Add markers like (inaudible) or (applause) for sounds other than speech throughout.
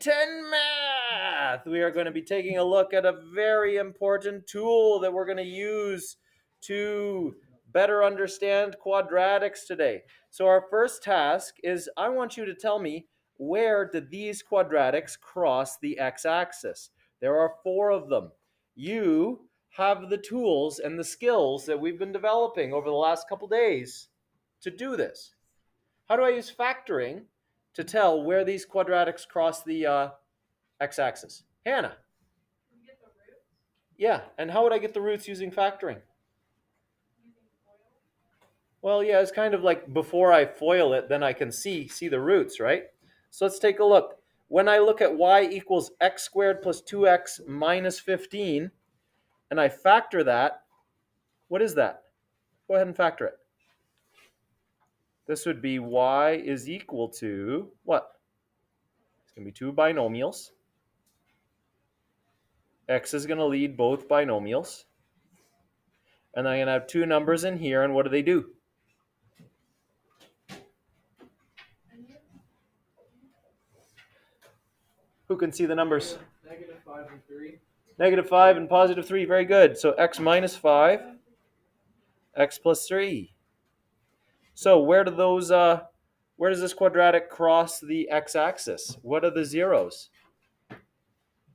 10 math. We are going to be taking a look at a very important tool that we're going to use to better understand quadratics today. So our first task is I want you to tell me where do these quadratics cross the x-axis? There are four of them. You have the tools and the skills that we've been developing over the last couple days to do this. How do I use factoring to tell where these quadratics cross the uh, x-axis? Hannah. Yeah, and how would I get the roots using factoring? Well, yeah, it's kind of like before I FOIL it, then I can see see the roots, right? So let's take a look. When I look at y equals x squared plus 2x minus 15, and I factor that, what is that? Go ahead and factor it. This would be y is equal to what? It's going to be two binomials. x is going to lead both binomials. And I'm going to have two numbers in here, and what do they do? Who can see the numbers? Negative 5 and 3. Negative 5 and positive 3. Very good. So x minus 5, x plus 3. So where do those uh where does this quadratic cross the x-axis? What are the zeros?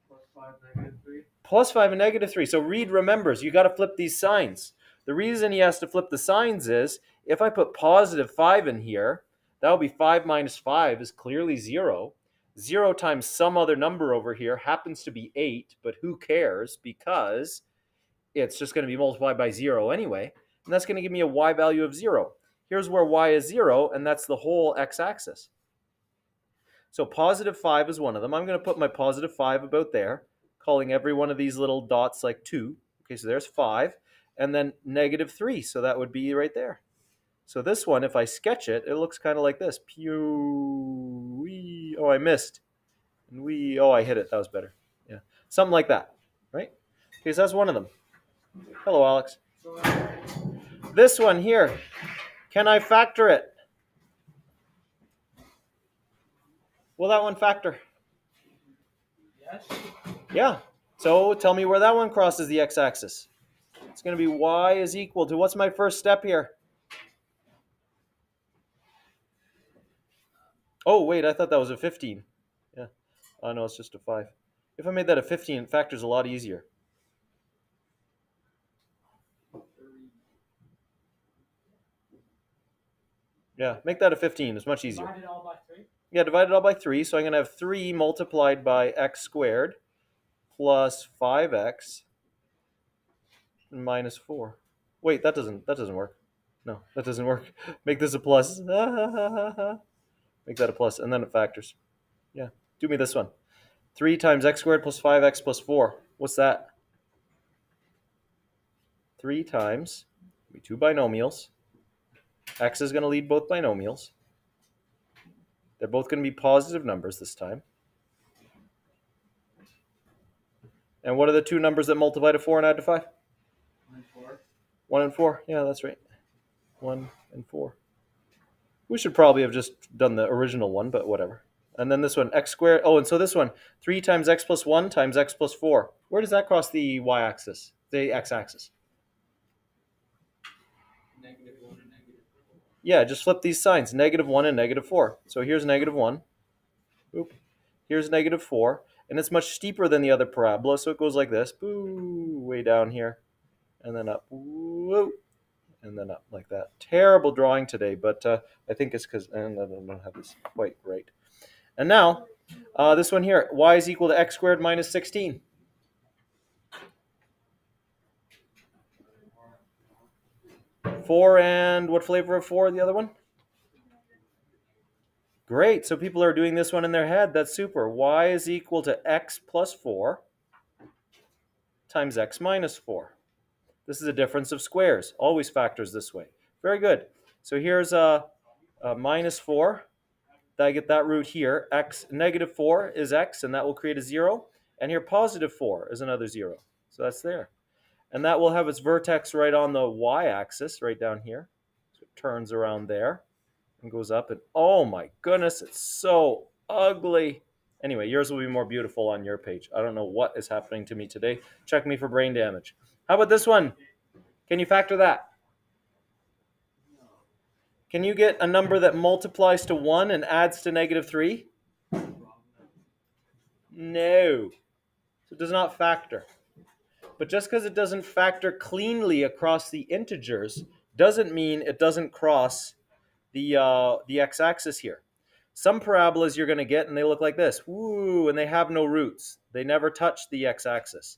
Plus 5, negative 3. Plus 5 and negative 3. So Reed remembers you got to flip these signs. The reason he has to flip the signs is if I put positive 5 in here, that will be 5 minus 5 is clearly 0. 0 times some other number over here happens to be 8, but who cares because it's just going to be multiplied by 0 anyway. And that's going to give me a y value of 0. Here's where y is 0, and that's the whole x-axis. So positive 5 is one of them. I'm going to put my positive 5 about there, calling every one of these little dots like 2. Okay, so there's 5. And then negative 3, so that would be right there. So this one, if I sketch it, it looks kind of like this. Pew, wee. Oh, I missed. And we, oh, I hit it. That was better. Yeah, something like that, right? Okay, so that's one of them. Hello, Alex. This one here, can I factor it? Will that one factor? yes. Yeah. So tell me where that one crosses the x-axis. It's going to be y is equal to, what's my first step here? Oh, wait, I thought that was a 15. Yeah. Oh, no, it's just a 5. If I made that a 15, it factors a lot easier. Yeah, make that a 15. It's much easier. Divide it all by 3. Yeah, divide it all by 3. So I'm going to have 3 multiplied by x squared plus 5x minus 4. Wait, that doesn't that doesn't work. No, that doesn't work. (laughs) Make this a plus. (laughs) Make that a plus, and then it factors. Yeah, do me this one. 3 times x squared plus 5x plus 4. What's that? 3 times, be two binomials. X is going to lead both binomials. They're both going to be positive numbers this time. And what are the two numbers that multiply to 4 and add to 5? 1 And 4. 1 and 4. Yeah, that's right. 1 and 4. We should probably have just done the original one, but whatever. And then this one, x squared. Oh, and so this one, 3 times x plus 1 times x plus 4. Where does that cross the y axis? The x axis? Negative 1 and negative 4. Yeah, just flip these signs, negative 1 and negative 4. So here's negative 1. Oop. Here's negative 4. And it's much steeper than the other parabola, so it goes like this. Boo, way down here. And then up. And then up like that. Terrible drawing today, but uh, I think it's because I don't have this quite right. And now, uh, this one here, y is equal to x squared minus 16. Four and what flavor of four? The other one? Great. So people are doing this one in their head. That's super. y is equal to x plus 4 times x minus 4. This is a difference of squares. Always factors this way. Very good. So here's a, a minus 4. I get that root here. x negative 4 is x, and that will create a 0. And here positive 4 is another 0. So that's there. And that will have its vertex right on the y-axis, right down here. So it turns around there and goes up. And oh my goodness, it's so ugly. Anyway, yours will be more beautiful on your page. I don't know what is happening to me today. Check me for brain damage. How about this one? Can you factor that? Can you get a number that multiplies to 1 and adds to negative 3? No. So it does not factor. But just because it doesn't factor cleanly across the integers doesn't mean it doesn't cross the, uh, the x-axis here. Some parabolas you're going to get and they look like this. Woo, and they have no roots. They never touch the x-axis.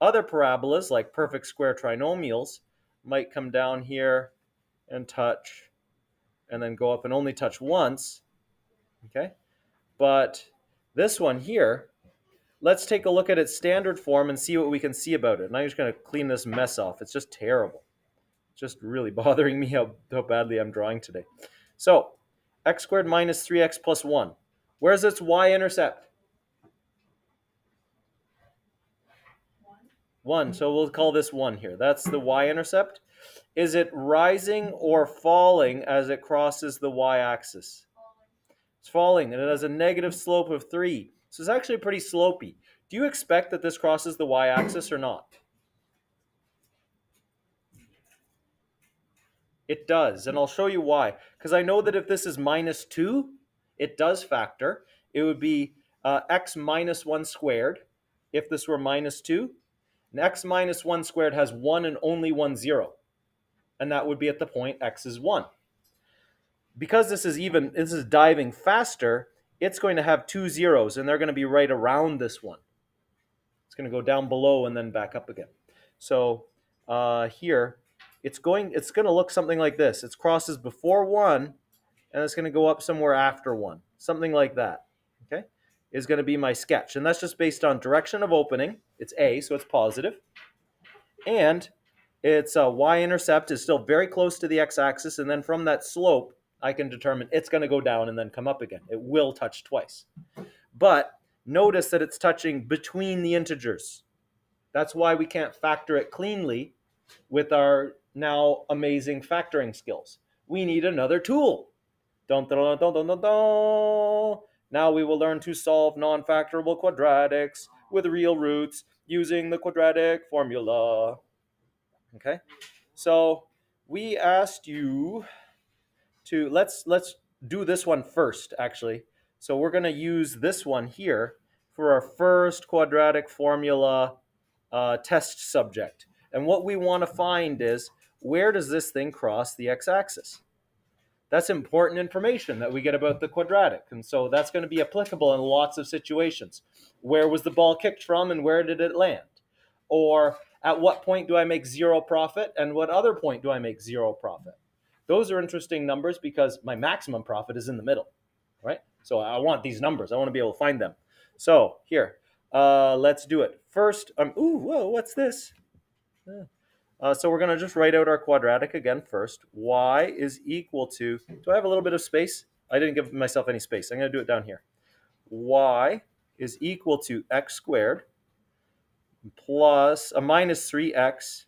Other parabolas, like perfect square trinomials, might come down here and touch and then go up and only touch once. Okay? But this one here, let's take a look at its standard form and see what we can see about it. And I'm just going to clean this mess off. It's just terrible. It's just really (laughs) bothering me how, how badly I'm drawing today. So x squared minus 3x plus 1. Where's its y-intercept? 1. So we'll call this 1 here. That's the y-intercept. Is it rising or falling as it crosses the y-axis? It's falling, and it has a negative slope of 3. So it's actually pretty slopey. Do you expect that this crosses the y-axis or not? It does, and I'll show you why. Because I know that if this is minus 2, it does factor. It would be uh, x minus 1 squared if this were minus 2. And x minus 1 squared has 1 and only one zero. And that would be at the point x is 1. Because this is even, this is diving faster, it's going to have two zeros, and they're going to be right around this one. It's going to go down below and then back up again. So uh, here, it's going it's going to look something like this. It crosses before 1 and it's going to go up somewhere after 1. Something like that. Okay? Is going to be my sketch. And that's just based on direction of opening. It's A, so it's positive. And its uh, y-intercept is still very close to the x-axis and then from that slope I can determine it's going to go down and then come up again. It will touch twice. But notice that it's touching between the integers. That's why we can't factor it cleanly with our now amazing factoring skills. We need another tool. Dun, dun, dun, dun, dun, dun. Now we will learn to solve non-factorable quadratics with real roots using the quadratic formula. Okay, so we asked you to let's let's do this one first actually. So we're going to use this one here for our first quadratic formula uh, test subject. And what we want to find is where does this thing cross the x-axis? That's important information that we get about the quadratic. And so that's going to be applicable in lots of situations. Where was the ball kicked from and where did it land? Or at what point do I make zero profit and what other point do I make zero profit? Those are interesting numbers because my maximum profit is in the middle, right? So I want these numbers. I want to be able to find them. So here, uh, let's do it. First, um, ooh, whoa, what's this? Uh, so we're going to just write out our quadratic again first. y is equal to, do I have a little bit of space? I didn't give myself any space. I'm going to do it down here. y is equal to x squared plus a minus 3x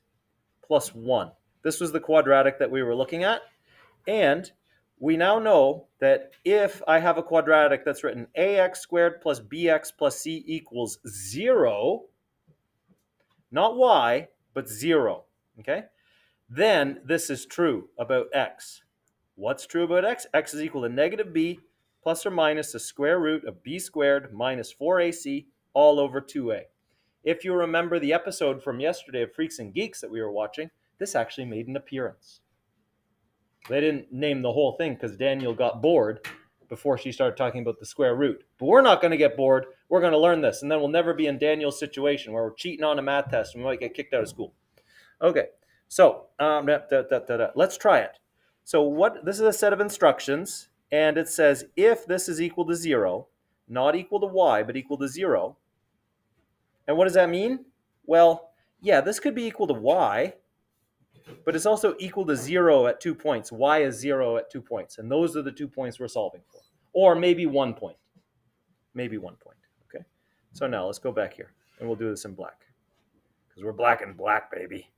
plus 1. This was the quadratic that we were looking at. And we now know that if I have a quadratic that's written ax squared plus bx plus c equals 0, not y, but 0, okay? Then this is true about x. What's true about x? x is equal to negative b plus or minus the square root of b squared minus 4ac all over 2a. If you remember the episode from yesterday of Freaks and Geeks that we were watching, this actually made an appearance. They didn't name the whole thing because Daniel got bored before she started talking about the square root. But we're not going to get bored. We're going to learn this, and then we'll never be in Daniel's situation where we're cheating on a math test and we might get kicked out of school. Okay, so um, da, da, da, let's try it. So what? This is a set of instructions, and it says if this is equal to zero, not equal to y, but equal to zero. And what does that mean? Well, yeah, this could be equal to y, but it's also equal to zero at two points. Y is zero at two points, and those are the two points we're solving for, or maybe one point, maybe one point. Okay. So now let's go back here, and we'll do this in black because we're black and black, baby.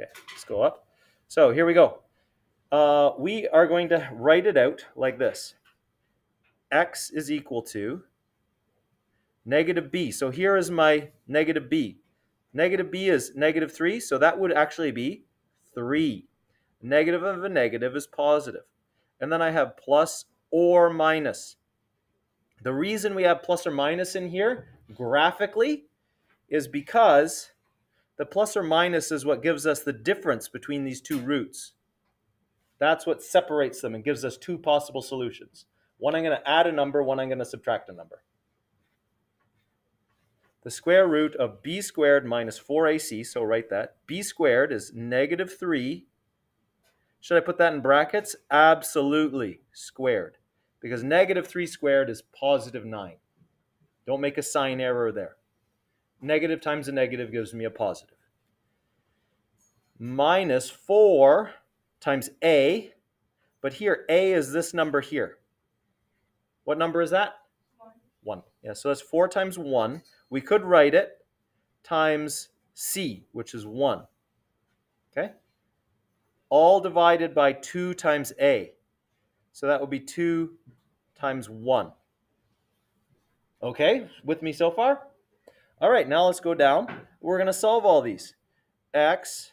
Okay, let's go up. So here we go. Uh, we are going to write it out like this. X is equal to negative b. So here is my negative b. Negative b is negative 3, so that would actually be 3. Negative of a negative is positive. And then I have plus or minus. The reason we have plus or minus in here, graphically, is because the plus or minus is what gives us the difference between these two roots. That's what separates them and gives us two possible solutions. One I'm going to add a number, one I'm going to subtract a number. The square root of b squared minus 4ac, so write that. b squared is negative 3. Should I put that in brackets? Absolutely, squared. Because negative 3 squared is positive 9. Don't make a sign error there. Negative times a negative gives me a positive. Minus 4 times a, but here a is this number here. What number is that? 1. 1. Yeah, so that's 4 times 1. We could write it times c, which is 1. Okay? All divided by 2 times a. So that would be 2 times 1. Okay, with me so far? All right, now let's go down. We're going to solve all these. x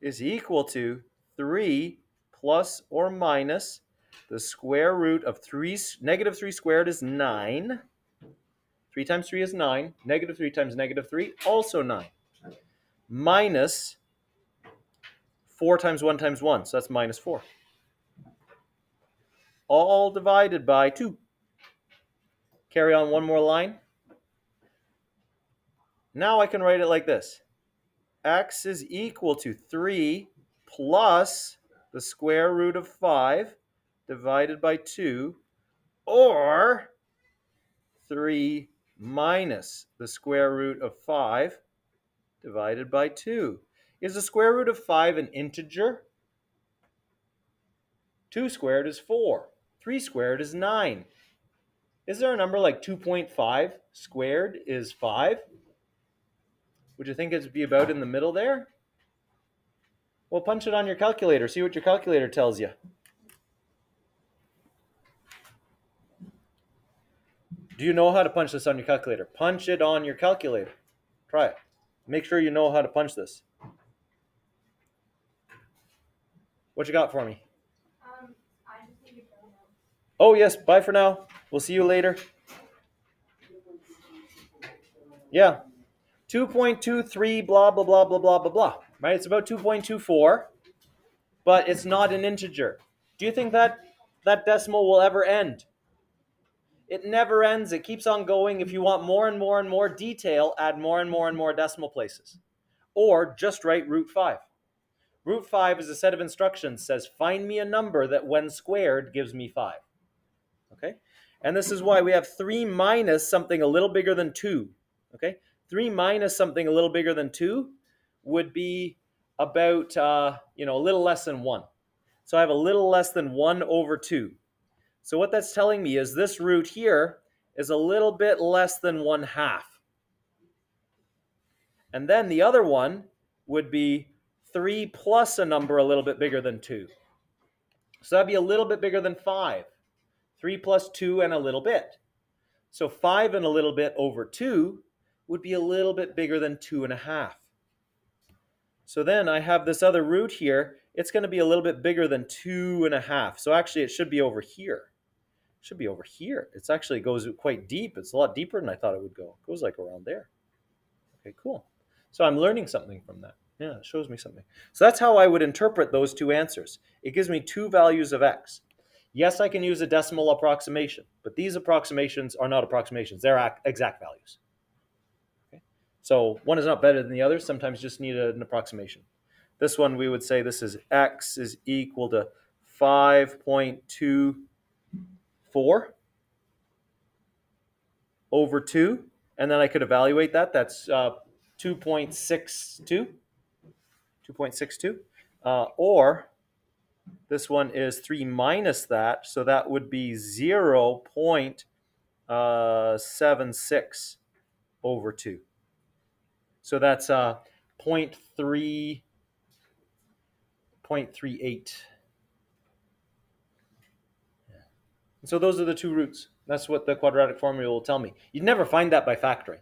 is equal to 3 plus or minus the square root of 3, negative 3 squared is 9. 3 times 3 is 9. Negative 3 times negative 3, also 9. Minus 4 times 1 times 1, so that's minus 4. All divided by 2. Carry on one more line. Now I can write it like this. x is equal to 3 plus the square root of 5 divided by 2, or 3 minus the square root of 5 divided by 2. Is the square root of 5 an integer? 2 squared is 4. 3 squared is 9. Is there a number like 2.5 squared is 5? Would you think it'd be about in the middle there? Well, punch it on your calculator. See what your calculator tells you. Do you know how to punch this on your calculator? Punch it on your calculator. Try it. Make sure you know how to punch this. What you got for me? Um, I just need to go now. Oh, yes. Bye for now. We'll see you later. Yeah. 2.23 blah blah blah blah blah blah blah. Right? It's about 2.24, but it's not an integer. Do you think that that decimal will ever end? It never ends. It keeps on going. If you want more and more and more detail, add more and more and more decimal places. Or just write root 5. Root 5 is a set of instructions says find me a number that when squared gives me 5. Okay? And this is why we have 3 minus something a little bigger than 2. Okay? 3 minus something a little bigger than 2 would be about, uh, you know, a little less than 1. So I have a little less than 1 over 2. So what that's telling me is this root here is a little bit less than 1 half. And then the other one would be 3 plus a number a little bit bigger than 2. So that'd be a little bit bigger than 5. 3 plus 2 and a little bit. So 5 and a little bit over 2 would be a little bit bigger than two and a half. So then I have this other root here. It's going to be a little bit bigger than two and a half. So actually it should be over here. It should be over here. It's actually goes quite deep. It's a lot deeper than I thought it would go. It goes like around there. Okay, cool. So I'm learning something from that. Yeah, it shows me something. So that's how I would interpret those two answers. It gives me two values of x. Yes, I can use a decimal approximation, but these approximations are not approximations. They're exact values. Okay? So one is not better than the other. Sometimes you just need an approximation. This one we would say this is x is equal to 5.24 over 2. And then I could evaluate that. That's uh, 2.62. 2.62. Uh, or this one is 3 minus that. So that would be 0 uh, 0.76 over 2. So that's uh, 0.3, 0.38. So those are the two roots. That's what the quadratic formula will tell me. You'd never find that by factoring,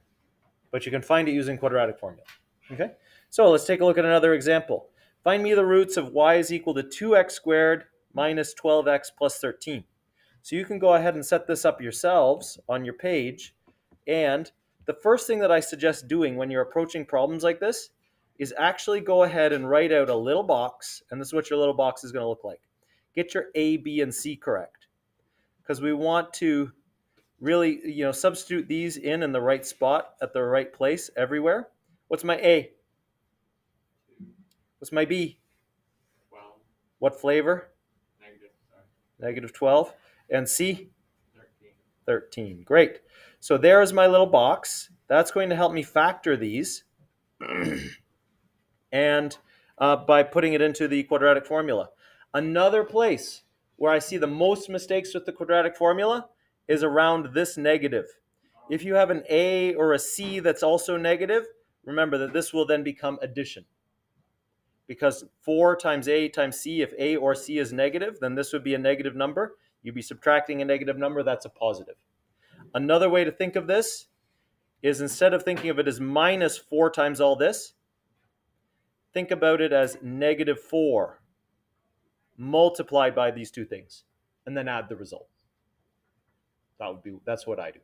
but you can find it using quadratic formula. Okay? So let's take a look at another example. Find me the roots of y is equal to 2x squared minus 12x plus 13. So you can go ahead and set this up yourselves on your page. And the first thing that I suggest doing when you're approaching problems like this is actually go ahead and write out a little box. And this is what your little box is going to look like. Get your A, B, and C correct. Because we want to really, you know, substitute these in in the right spot at the right place everywhere. What's my A? What's my B? Twelve, What flavor? negative, Negative 12. And C? thirteen. 13. Great. So there's my little box. That's going to help me factor these. (clears throat) and uh, by putting it into the quadratic formula. Another place where I see the most mistakes with the quadratic formula is around this negative. If you have an A or a C that's also negative, remember that this will then become addition. Because 4 times A times C, if A or C is negative, then this would be a negative number. You'd be subtracting a negative number, that's a positive. Another way to think of this is instead of thinking of it as minus 4 times all this, think about it as negative 4 multiplied by these two things and then add the result. That would be that's what I do.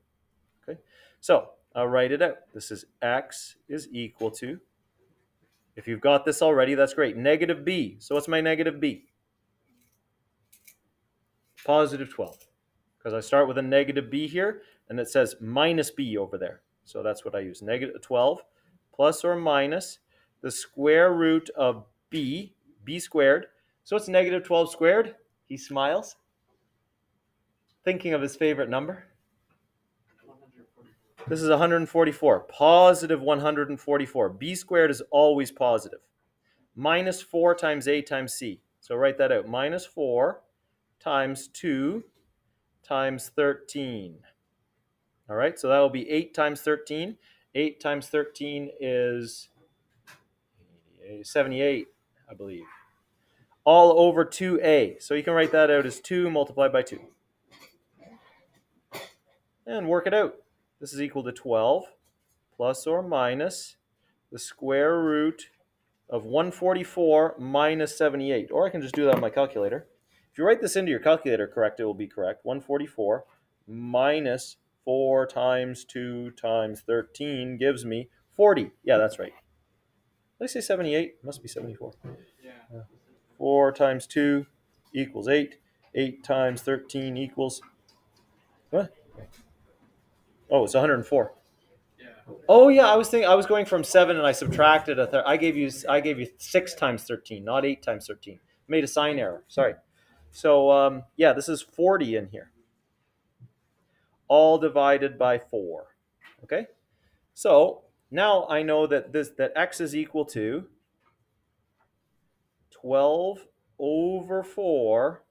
Okay? So, I'll write it out. This is x is equal to if you've got this already, that's great. Negative b. So what's my negative b? Positive 12. Because I start with a negative b here, and it says minus b over there. So that's what I use. Negative 12 plus or minus the square root of b, b squared. So it's negative 12 squared. He smiles, thinking of his favorite number. This is 144. Positive 144. B squared is always positive. Minus 4 times A times C. So write that out. Minus 4 times 2 times 13. All right, so that will be 8 times 13. 8 times 13 is 78, I believe. All over 2A. So you can write that out as 2 multiplied by 2. And work it out. This is equal to 12 plus or minus the square root of 144 minus 78. Or I can just do that on my calculator. If you write this into your calculator correct, it will be correct. 144 minus 4 times 2 times 13 gives me 40. Yeah, that's right. Did I say 78? Must be 74. Yeah. 4 times 2 equals 8. 8 times 13 equals. What? Oh, it's 104. Yeah. Oh yeah, I was thinking I was going from seven and I subtracted a third. I gave you I gave you six times thirteen, not eight times thirteen. Made a sign error. Sorry. So um, yeah, this is forty in here. All divided by four. Okay. So now I know that this that x is equal to twelve over four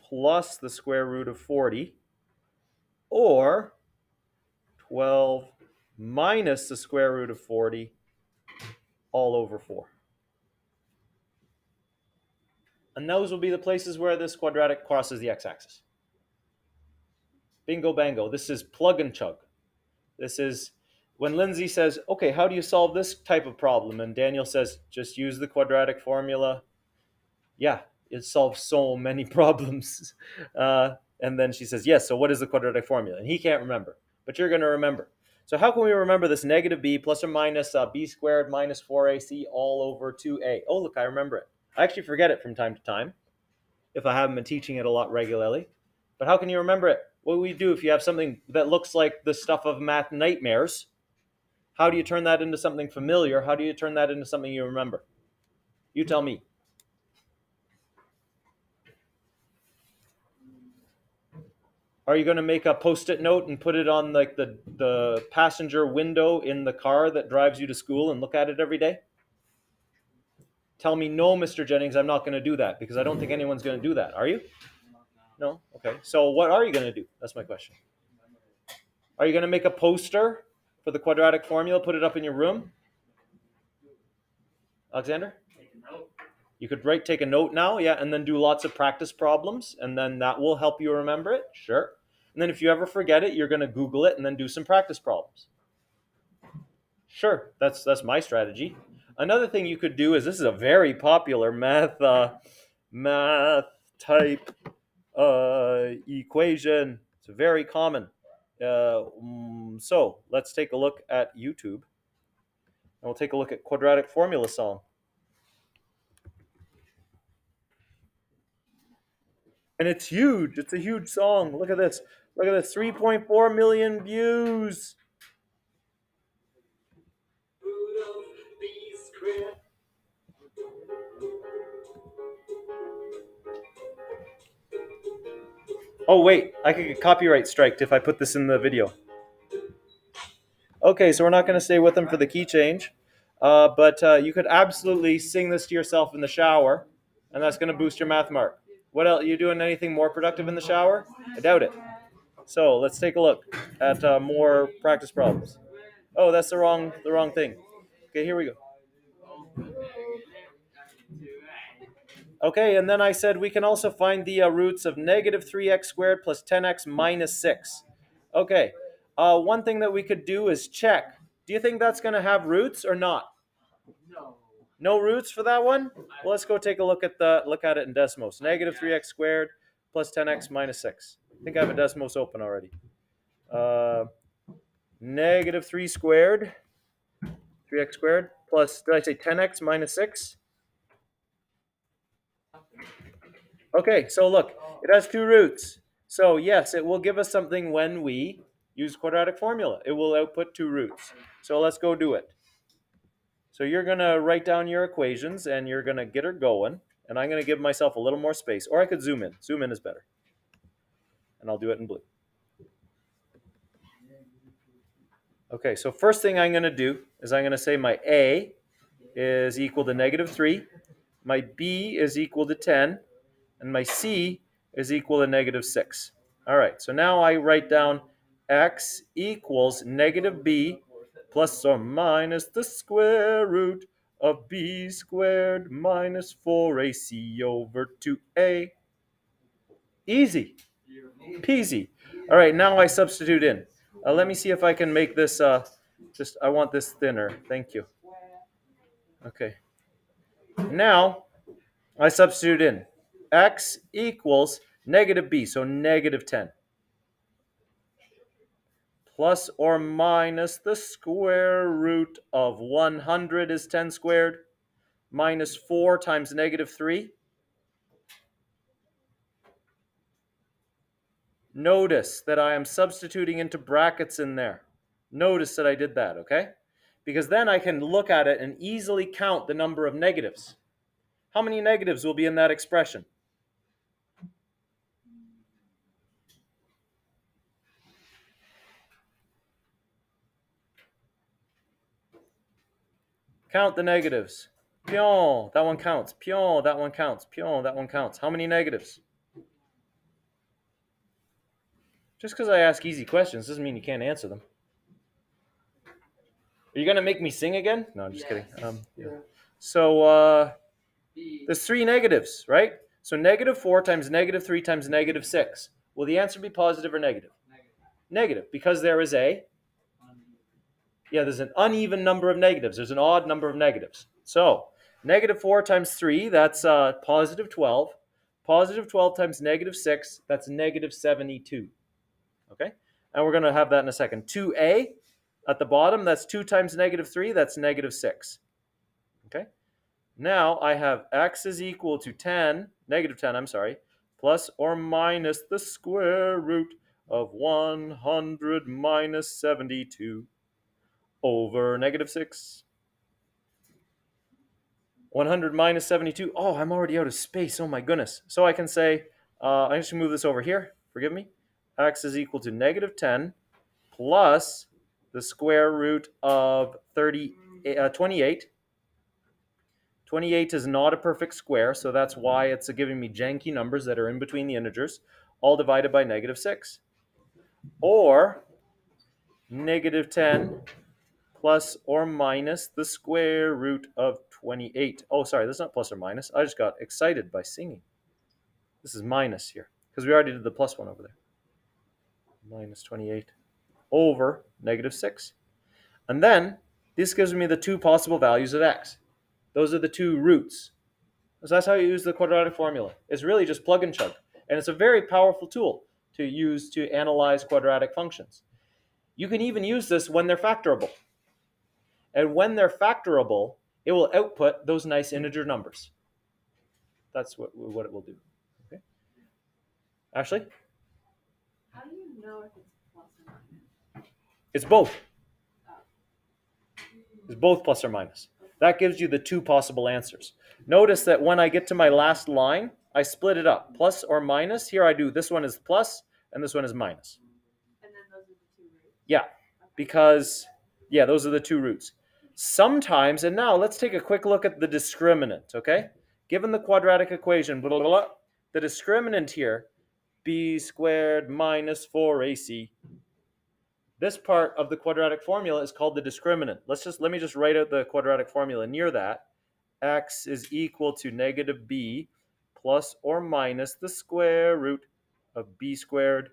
plus the square root of forty, or 12 minus the square root of 40 all over 4. And those will be the places where this quadratic crosses the x-axis. Bingo bango. This is plug and chug. This is when Lindsay says, okay, how do you solve this type of problem? And Daniel says, just use the quadratic formula. Yeah, it solves so many (laughs) problems. Uh, and then she says, yes, so what is the quadratic formula? And he can't remember but you're going to remember. So how can we remember this negative b plus or minus uh, b squared minus 4ac all over 2a? Oh, look, I remember it. I actually forget it from time to time if I haven't been teaching it a lot regularly. But how can you remember it? What do we do if you have something that looks like the stuff of math nightmares? How do you turn that into something familiar? How do you turn that into something you remember? You tell me. Are you going to make a post-it note and put it on like the the passenger window in the car that drives you to school and look at it every day? Tell me no, Mr. Jennings, I'm not going to do that because I don't think anyone's going to do that. Are you? No. Okay. So what are you going to do? That's my question. Are you going to make a poster for the quadratic formula, put it up in your room? Alexander? Take a note. You could write, take a note now, yeah, and then do lots of practice problems, and then that will help you remember it, sure. And then if you ever forget it, you're going to Google it and then do some practice problems. Sure, that's that's my strategy. Another thing you could do is this is a very popular math uh, math type uh, equation. It's very common. Uh, mm, so let's take a look at YouTube, and we'll take a look at quadratic formula song. And it's huge. It's a huge song. Look at this. Look at this. 3.4 million views. Oh, wait. I could get copyright striked if I put this in the video. Okay, so we're not going to stay with them for the key change. Uh, but uh, you could absolutely sing this to yourself in the shower, and that's going to boost your math mark. What else? You doing anything more productive in the shower? I doubt it. So let's take a look at uh, more practice problems. Oh, that's the wrong the wrong thing. Okay, here we go. Okay, and then I said we can also find the uh, roots of negative 3x squared plus 10x minus 6. Okay, uh, one thing that we could do is check. Do you think that's going to have roots or not? No. No roots for that one? Well, let's go take a look at the look at it in Desmos. Negative 3x squared plus 10x minus 6. I think I have a Desmos open already. Uh, negative 3 squared, 3x squared, plus, did I say 10x minus 6? Okay, so look, it has two roots. So yes, it will give us something when we use quadratic formula. It will output two roots. So let's go do it. So you're going to write down your equations and you're going to get her going. And I'm going to give myself a little more space. Or I could zoom in. Zoom in is better. And I'll do it in blue. Okay, so first thing I'm going to do is I'm going to say my A is equal to negative 3. My B is equal to 10. And my C is equal to negative 6. All right, so now I write down x equals negative b plus or minus the square root of b squared minus 4ac over 2a. Easy. Peasy. All right, now I substitute in. Uh, let me see if I can make this, uh, just, I want this thinner. Thank you. Okay. Now, I substitute in. X equals negative b, so negative 10 plus or minus the square root of 100 is 10 squared, minus 4 times negative 3. Notice that I am substituting into brackets in there. Notice that I did that, okay? Because then I can look at it and easily count the number of negatives. How many negatives will be in that expression? Count the negatives. Pion, that one counts. Pion, that one counts. Pion, that one counts. How many negatives? Just because I ask easy questions doesn't mean you can't answer them. Are you going to make me sing again? No, I'm just Yes. kidding. Um, (laughs) yeah. So uh, there's three negatives, right? So negative 4 times negative 3 times negative 6. Will the answer be positive or negative? Negative. Negative, because there is a. Yeah, there's an uneven number of negatives. There's an odd number of negatives. So, negative 4 times 3, that's uh, positive 12. Positive 12 times negative 6, that's negative 72. Okay? And we're going to have that in a second. 2a at the bottom, that's 2 times negative 3, that's negative 6. Okay? Now I have x is equal to 10, negative 10, I'm sorry, plus or minus the square root of 100 minus 72 over negative 6. 100 minus 72. Oh, I'm already out of space. Oh my goodness. So I can say, uh, I'm just going to move this over here. Forgive me. x is equal to negative 10 plus the square root of 30, uh, 28. 28 is not a perfect square, so that's why it's giving me janky numbers that are in between the integers, all divided by negative 6. Or negative 10 plus or minus the square root of 28. Oh, sorry, that's not plus or minus. I just got excited by singing. This is minus here because we already did the plus one over there. Minus 28 over negative 6. And then this gives me the two possible values of x. Those are the two roots. So that's how you use the quadratic formula. It's really just plug and chug. And it's a very powerful tool to use to analyze quadratic functions. You can even use this when they're factorable. And when they're factorable, it will output those nice integer numbers. That's what, what it will do. Okay. Ashley? How do you know if it's plus or minus? It's both. Oh. It's both plus or minus. That gives you the two possible answers. Notice that when I get to my last line, I split it up. Plus or minus. Here I do this one is plus and this one is minus. And then those are the two roots. Yeah, because, yeah, those are the two roots. Sometimes, and now let's take a quick look at the discriminant, okay? Given the quadratic equation, blah, blah, blah, the discriminant here, b squared minus 4ac. This part of the quadratic formula is called the discriminant. Let's just, let me just write out the quadratic formula near that. x is equal to negative b plus or minus the square root of b squared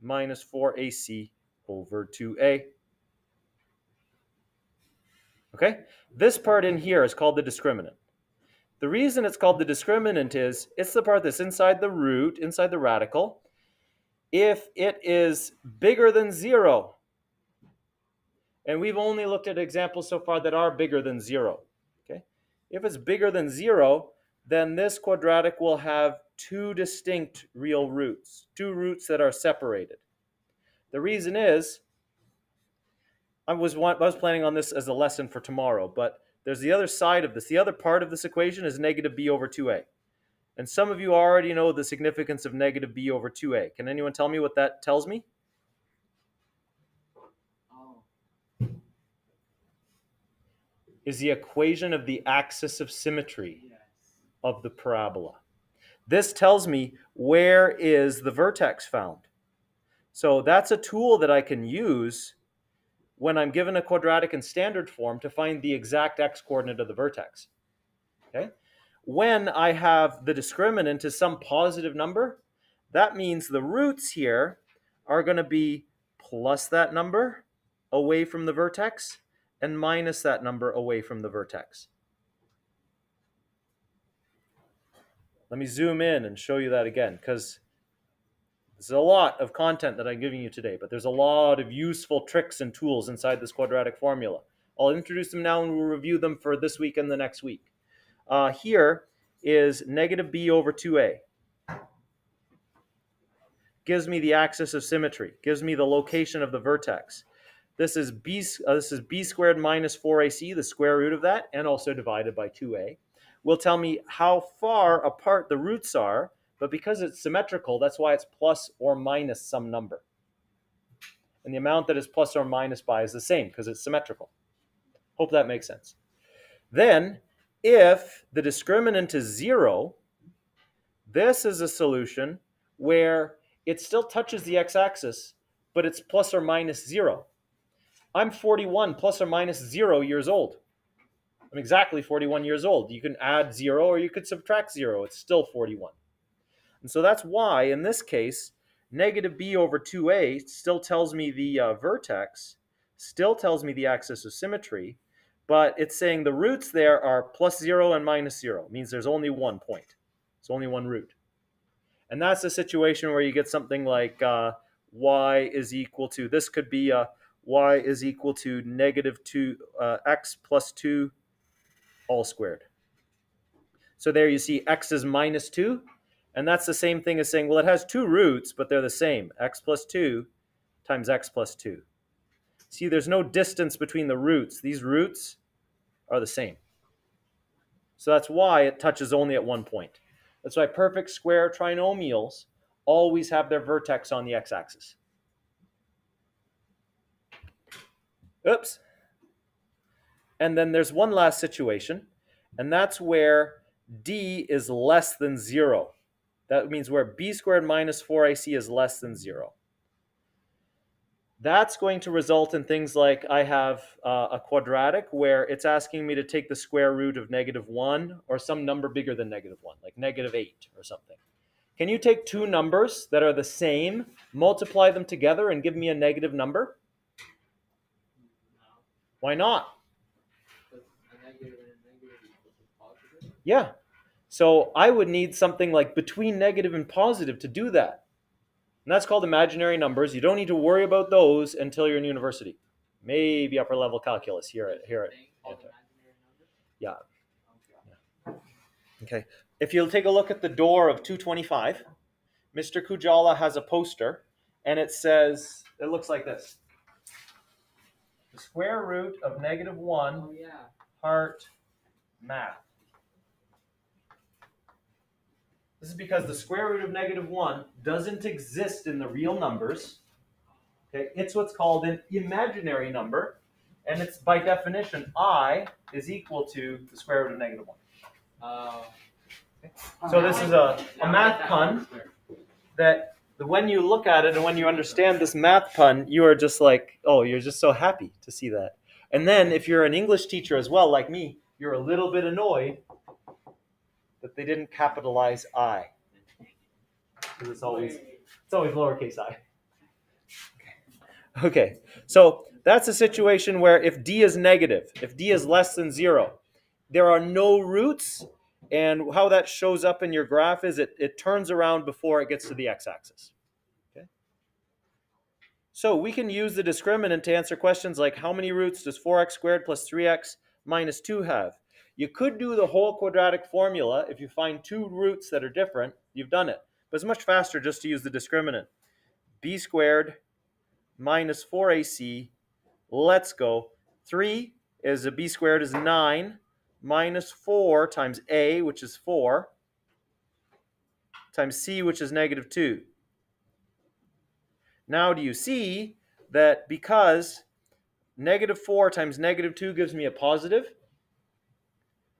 minus 4ac over 2a. Okay? This part in here is called the discriminant. The reason it's called the discriminant is it's the part that's inside the root, inside the radical. If it is bigger than zero, and we've only looked at examples so far that are bigger than zero. Okay? If it's bigger than zero, then this quadratic will have two distinct real roots, two roots that are separated. The reason is, I was, I was planning on this as a lesson for tomorrow, but there's the other side of this. The other part of this equation is negative b over 2a. And some of you already know the significance of negative b over 2a. Can anyone tell me what that tells me? Oh, Is the equation of the axis of symmetry yes. of the parabola. This tells me where is the vertex found. So that's a tool that I can use when I'm given a quadratic in standard form to find the exact x coordinate of the vertex. Okay? When I have the discriminant is some positive number, that means the roots here are going to be plus that number away from the vertex and minus that number away from the vertex. Let me zoom in and show you that again because there's a lot of content that I'm giving you today, but there's a lot of useful tricks and tools inside this quadratic formula. I'll introduce them now and we'll review them for this week and the next week. Uh, here is negative b over 2a. Gives me the axis of symmetry, gives me the location of the vertex. This is b, uh, this is b squared minus 4ac, the square root of that, and also divided by 2a. Will tell me how far apart the roots are, but because it's symmetrical, that's why it's plus or minus some number. And the amount that is plus or minus by is the same because it's symmetrical. Hope that makes sense. Then, if the discriminant is zero, this is a solution where it still touches the x-axis, but it's plus or minus zero. I'm 41 plus or minus zero years old. I'm exactly 41 years old. You can add zero or you could subtract zero. It's still 41. And so that's why, in this case, negative b over 2a still tells me the uh, vertex, still tells me the axis of symmetry, but it's saying the roots there are plus 0 and minus 0. It means there's only one point. It's only one root. And that's a situation where you get something like uh, y is equal to, this could be uh, y is equal to negative 2, uh, x plus 2 all squared. So there you see x is minus 2, and that's the same thing as saying, well, it has two roots, but they're the same. x plus 2 times x plus 2. See, there's no distance between the roots. These roots are the same. So that's why it touches only at one point. That's why perfect square trinomials always have their vertex on the x-axis. Oops. And then there's one last situation, and that's where d is less than 0. That means where b squared minus 4ac is less than 0. that's going to result in things like I have uh, a quadratic where it's asking me to take the square root of negative 1 or some number bigger than negative 1, like negative 8 or something. Can you take two numbers that are the same, multiply them together, and give me a negative number? Why not? a negative and a negative equals a positive. Yeah. So I would need something like between negative and positive to do that. And that's called imaginary numbers. You don't need to worry about those until you're in university. Maybe upper level calculus here at here at Thing called Enter. imaginary number? Yeah. Okay. If you'll take a look at the door of 225, Mr. Kujala has a poster and it says, it looks like this. The square root of negative 1 Oh yeah. heart math. This is because the square root of negative 1 doesn't exist in the real numbers. Okay, it's what's called an imaginary number, and it's by definition i is equal to the square root of negative 1. Oh. So this is a, a math pun that when you look at it and when you understand this math pun, you are just like, oh, you're just so happy to see that. And then if you're an English teacher as well, like me, you're a little bit annoyed that they didn't capitalize I. Because it's always it's always lowercase i. Okay, so that's a situation where if d is negative, if d is less than zero, there are no roots, and how that shows up in your graph is it, it turns around before it gets to the x-axis. Okay. So we can use the discriminant to answer questions like how many roots does 4x squared plus 3x minus 2 have? You could do the whole quadratic formula. If you find two roots that are different, you've done it. But it's much faster just to use the discriminant. b squared minus 4ac. Let's go. 3 is a b squared is 9 minus 4 times a, which is 4, times c, which is negative 2. Now, do you see that because negative 4 times negative 2 gives me a positive,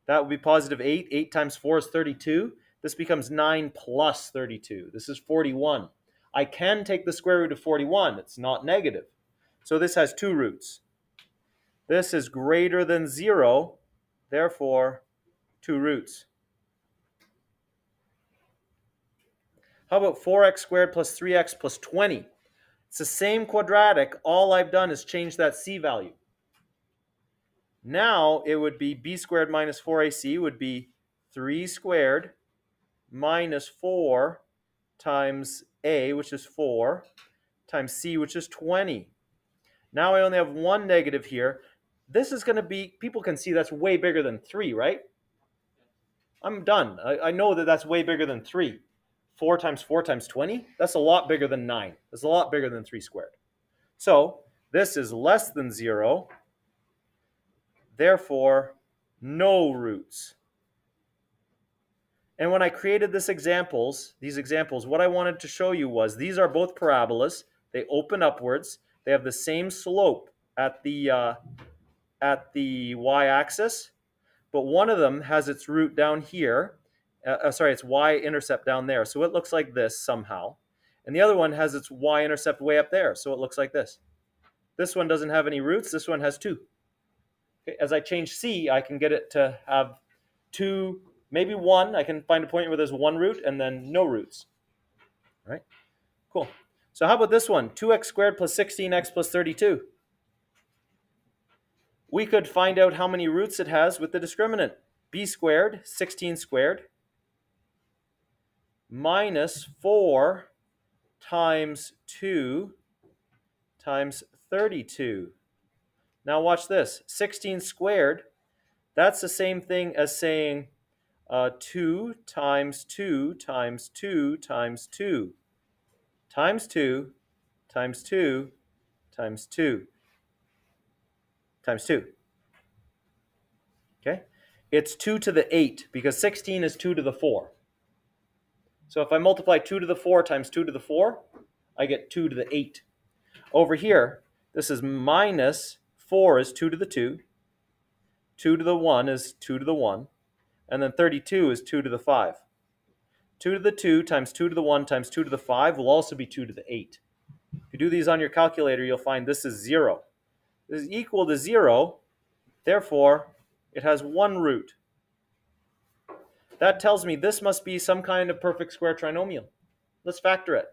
that would be positive 8. 8 times 4 is 32. This becomes 9 plus 32. This is 41. I can take the square root of 41. It's not negative. So this has two roots. This is greater than 0, therefore, two roots. How about 4x squared plus 3x plus 20? It's the same quadratic. All I've done is change that c value. Now it would be b squared minus 4ac would be 3 squared minus 4 times a, which is 4, times c, which is 20. Now I only have one negative here. This is going to be, people can see that's way bigger than 3, right? I'm done. I, I know that that's way bigger than 3. 4 times 4 times 20, that's a lot bigger than 9. That's a lot bigger than 3 squared. So this is less than 0. Therefore, no roots. And when I created this examples, these examples, what I wanted to show you was these are both parabolas. They open upwards. They have the same slope at the uh, at the y-axis, but one of them has its root down here. Uh, uh, sorry, its y-intercept down there. So it looks like this somehow, and the other one has its y-intercept way up there. So it looks like this. This one doesn't have any roots. This one has two. As I change c, I can get it to have two maybe one. I can find a point where there's one root and then no roots. All right, cool. So how about this one? 2x squared plus 16x plus 32. We could find out how many roots it has with the discriminant. b squared, 16 squared, minus 4 times 2 times 32. Now watch this. 16 squared, that's the same thing as saying uh, 2 times 2 times 2 times 2 times 2 times 2 times 2 times 2. Okay? It's 2 to the 8 because 16 is 2 to the 4. So if I multiply 2 to the 4 times 2 to the 4, I get 2 to the 8. Over here, this is minus 4 is 2 to the 2. 2 to the 1 is 2 to the 1. And then 32 is 2 to the 5. 2 to the 2 times 2 to the 1 times 2 to the 5 will also be 2 to the 8. If you do these on your calculator, you'll find this is 0. This is equal to 0, therefore, it has one root. That tells me this must be some kind of perfect square trinomial. Let's factor it.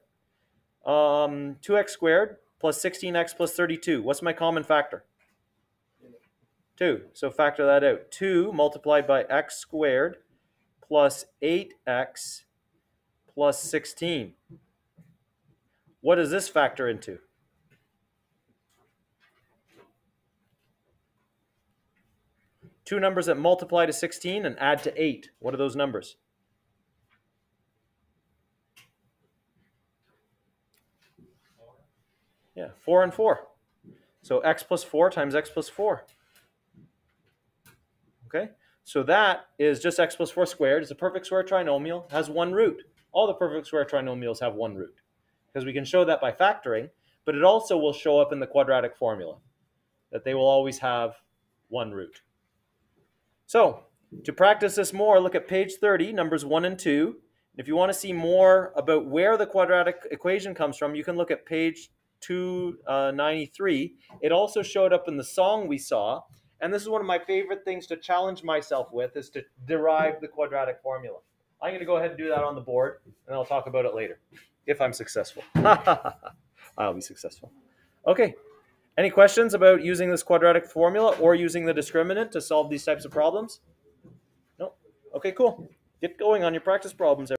Um, 2x squared plus 16x plus 32. What's my common factor? 2. So factor that out. 2 multiplied by x squared plus 8x plus 16. What does this factor into? Two numbers that multiply to 16 and add to 8. What are those numbers? Yeah, 4 and 4. So x plus 4 times x plus 4. Okay, so that is just x plus 4 squared. It's a perfect square trinomial, has one root. All the perfect square trinomials have one root because we can show that by factoring, but it also will show up in the quadratic formula that they will always have one root. So to practice this more, look at page 30, numbers 1 and 2. If you want to see more about where the quadratic equation comes from, you can look at page 293. Uh, it also showed up in the song we saw, and this is one of my favorite things to challenge myself with is to derive the quadratic formula. I'm going to go ahead and do that on the board, and I'll talk about it later if I'm successful. (laughs) I'll be successful. Okay. Any questions about using this quadratic formula or using the discriminant to solve these types of problems? No? Okay, cool. Get going on your practice problems.